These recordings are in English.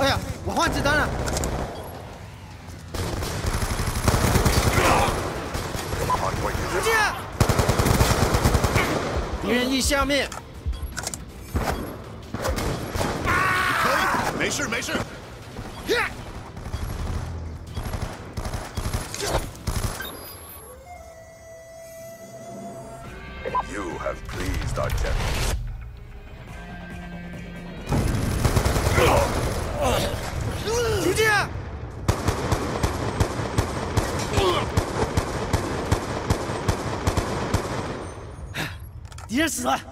哎呀，我换子弹了。直接！敌人翼下面。可以，没事没事。You have pleased our general. 直接！敌人死了。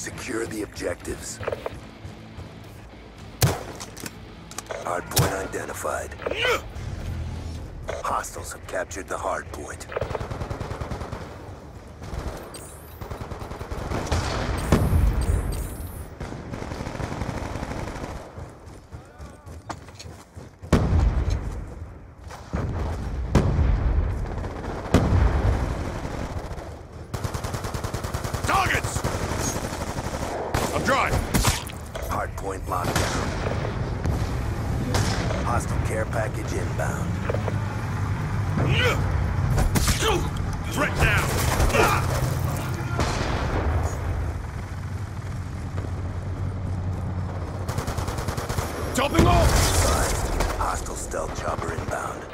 Secure the objectives. Hard point identified. Hostiles have captured the hard point. Targets! I'm dry. Hard point locked down. Hostile care package inbound. Threat down. Topping off! Hostile stealth chopper inbound.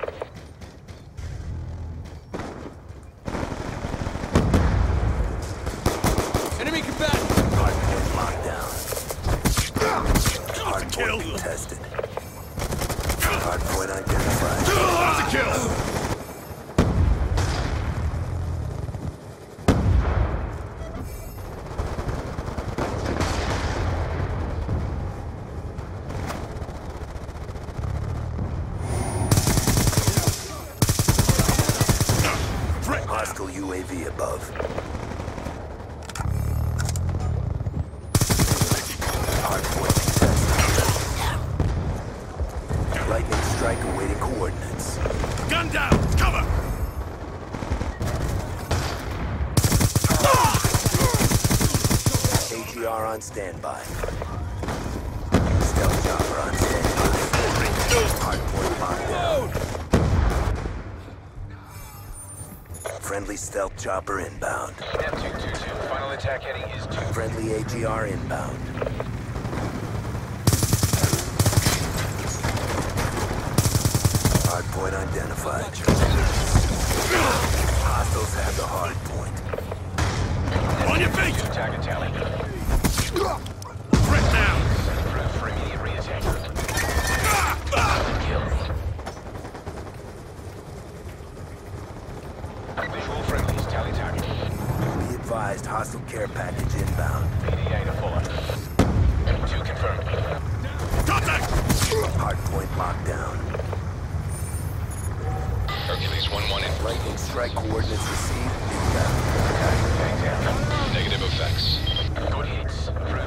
Enemy combatant! Hard point locked down. Hard kill. point contested. Hard point identified. AGR on standby. Stealth chopper on standby. Hard locked down. Friendly stealth chopper inbound. M222, final attack heading is 2. Friendly AGR inbound. Hard point identified. Hostiles have the hard point. On your feet! Attack tally. Threat down! Prep for immediate re-attack. Kill. Visual friendlies, tally target. Be advised, hostile care package inbound. PDA to Fuller. Two confirmed. Contact! Hard lockdown. Hercules 1-1 in. Lightning strike coordinates received. Inbound. Negative effects. Good hits.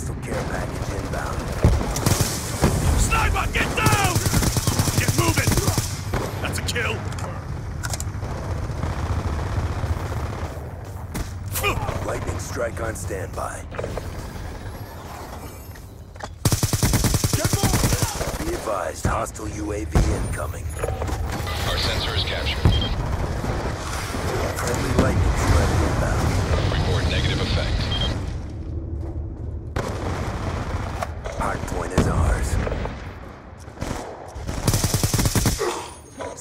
hostile care package inbound. Sniper, get down! Get moving! That's a kill. Lightning strike on standby. Be advised, hostile UAV incoming. Our sensor is captured. Friendly lightning strike inbound. Report negative effect.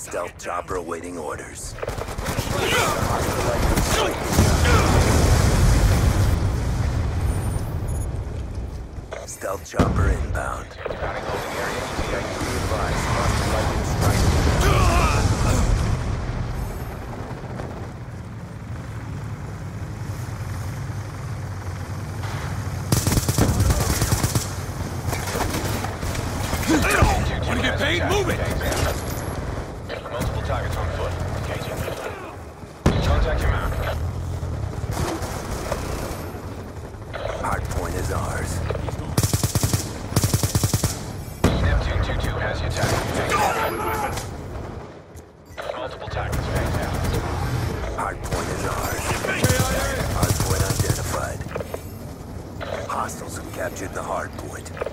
Stealth chopper awaiting orders. Stealth chopper inbound. Want to get paid? Move it! Targets on foot. Engaging. Contact your mark. Hardpoint is ours. Neptune 2-2 has your tag. Multiple targets phased out. Hardpoint is ours. Hardpoint identified. Hostiles have captured the hardpoint. Multiple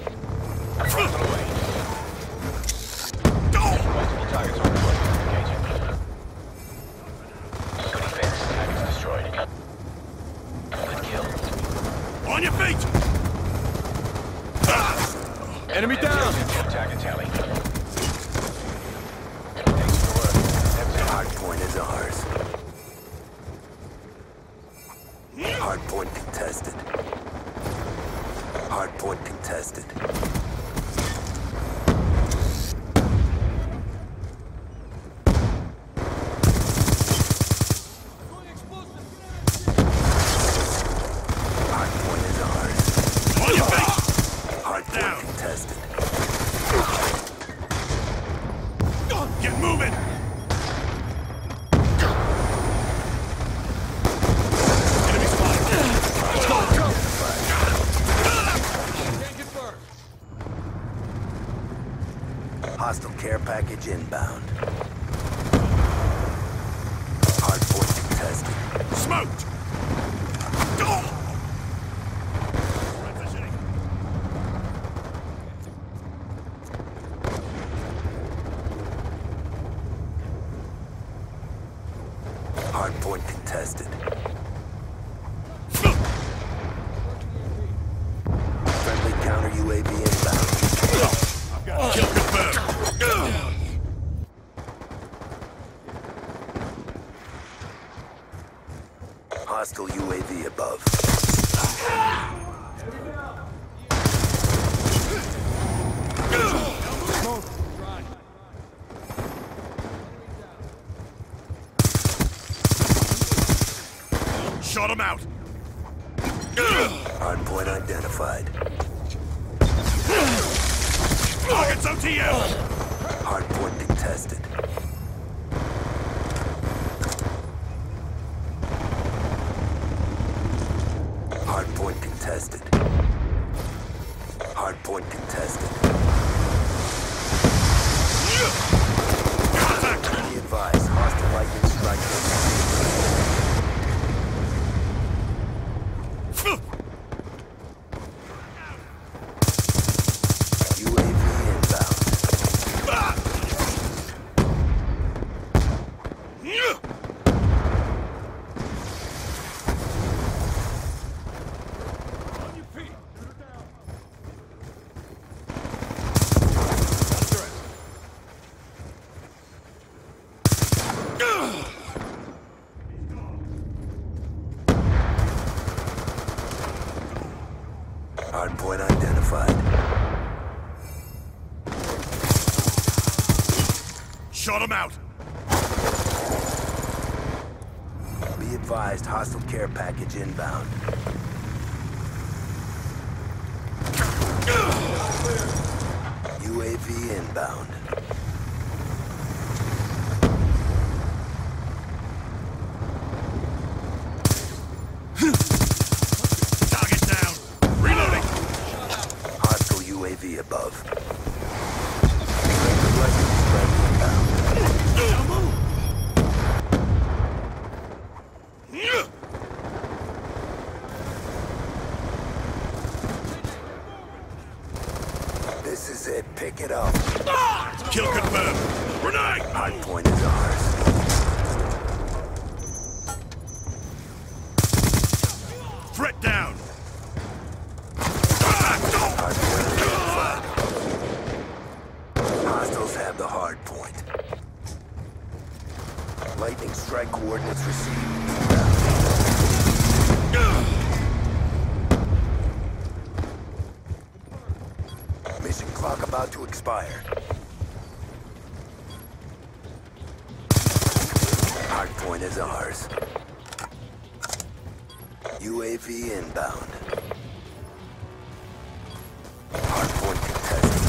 Get moving! Hostile care package inbound. Hardpoint contested. Smoked! Transitioning. Hardpoint contested. Friendly counter UAV inbound. Kill confirmed. Hostile UAV above. Shot him out. Hardpoint identified. Target's OTL. Hardpoint contested. Hardpoint contested. Hardpoint contested. Contact. Be advised, hostile lightning strike. UAV inbound. Hardpoint identified. Shot him out. Be advised, hostile care package inbound. UAV inbound. Target down. Reloading. UAV above. Hardpoint is ours. UAV inbound. Hardpoint contested.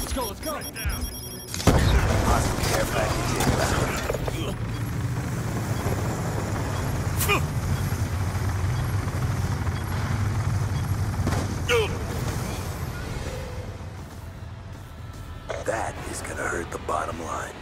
Let's go, let's go. Hostile care package inbound. That is gonna hurt the bottom line.